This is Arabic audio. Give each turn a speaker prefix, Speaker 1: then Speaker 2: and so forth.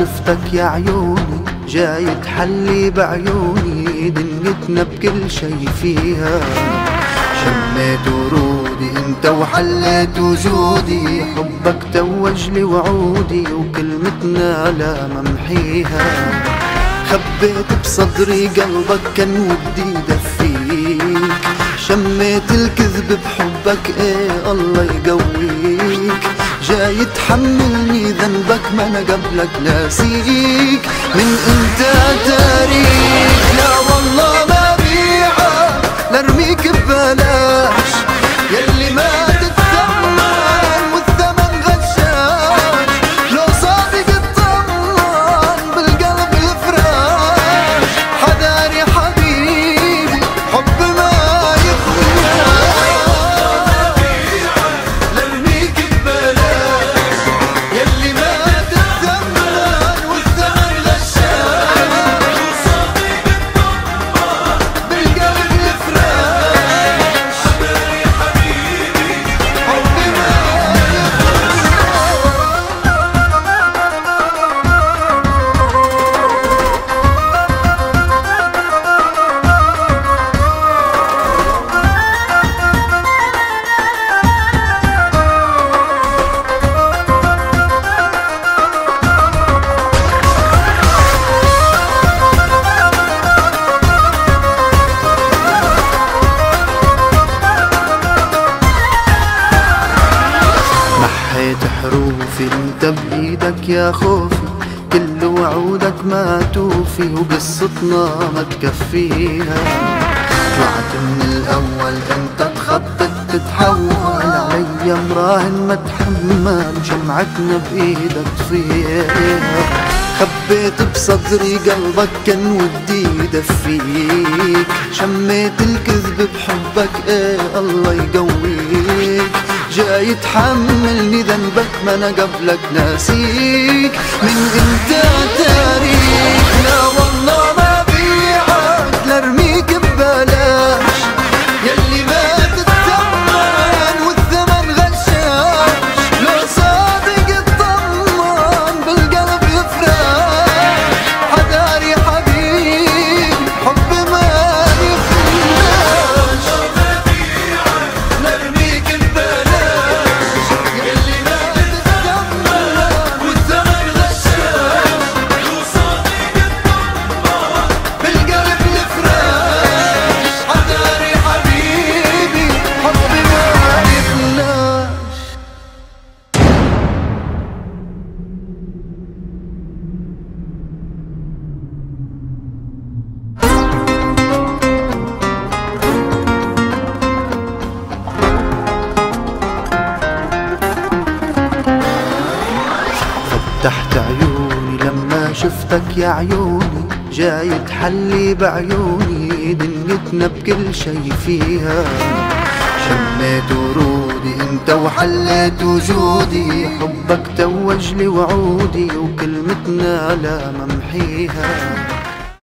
Speaker 1: شفتك يا عيوني جاي تحلي بعيوني دنيتنا بكل شي فيها. شميت ورودي انت وحليت وجودي حبك توج لي وعودي وكلمتنا لا ممحيها. خبيت بصدري قلبك كان ودي دفيك شميت الكذب بحبك إيه الله يقويك. جاي تحملني ما أنا قبلك ناسيك. من انت محيت حروفي انت بايدك يا خوفي. كل وعودك ما توفي وقصتنا ما تكفيها. طلعت من الأول أنت تخطط تتحول علي مراهن ما تحمل شمعتنا بإيدك طفيها خبيت بصدري قلبك كان ودي يدفيك. شميت الكذب بحبك إيه الله يقويك. جاي تحملني ذنبك ما أنا قبلك ناسيك. من انت فتحت عيوني لما شفتك يا عيوني جاي تحلي بعيوني دنيتنا بكل شي فيها. شميت ورودي انت وحليت وجودي حبك توج لي وعودي وكلمتنا لا ممحيها.